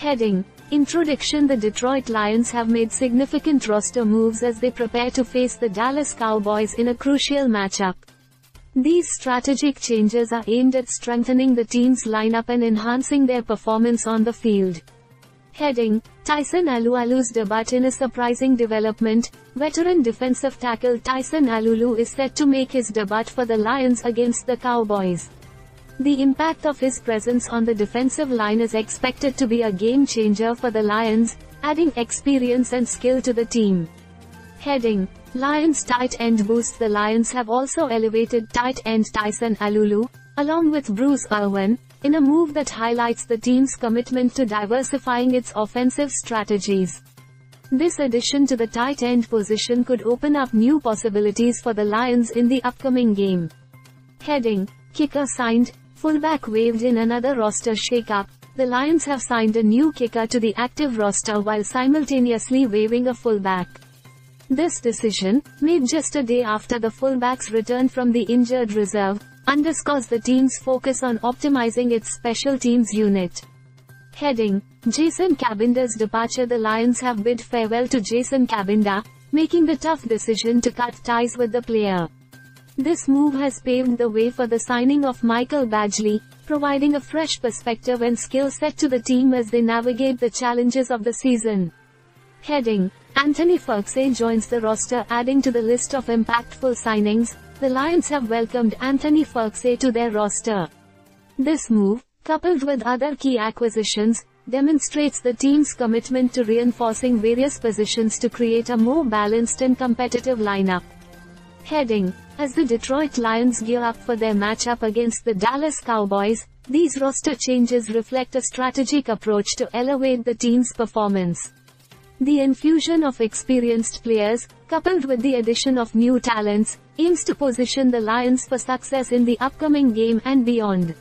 Heading Introduction The Detroit Lions have made significant roster moves as they prepare to face the Dallas Cowboys in a crucial matchup. These strategic changes are aimed at strengthening the team's lineup and enhancing their performance on the field. Heading Tyson Alualu's debut in a surprising development, veteran defensive tackle Tyson Alualu is set to make his debut for the Lions against the Cowboys. The impact of his presence on the defensive line is expected to be a game changer for the Lions, adding experience and skill to the team. Heading Lions tight end boost The Lions have also elevated tight end Tyson Alualu, along with Bruce Irvin, in a move that highlights the team's commitment to diversifying its offensive strategies. This addition to the tight end position could open up new possibilities for the Lions in the upcoming game. Heading Kicker signed, Fullback waived in another roster shakeup. The Lions have signed a new kicker to the active roster while simultaneously waiving a fullback. This decision, made just a day after the fullback's return from the injured reserve, underscores the team's focus on optimizing its special teams unit. Heading Jason Cabinda's departure The Lions have bid farewell to Jason Cabinda, making the tough decision to cut ties with the player. This move has paved the way for the signing of Michael Badgley, providing a fresh perspective and skill set to the team as they navigate the challenges of the season. Heading Anthony Firkser joins the roster adding to the list of impactful signings, the Lions have welcomed Anthony Firkser to their roster. This move, coupled with other key acquisitions, demonstrates the team's commitment to reinforcing various positions to create a more balanced and competitive lineup. Heading As the Detroit Lions gear up for their matchup against the Dallas Cowboys, these roster changes reflect a strategic approach to elevate the team's performance. The infusion of experienced players, coupled with the addition of new talents, aims to position the Lions for success in the upcoming game and beyond.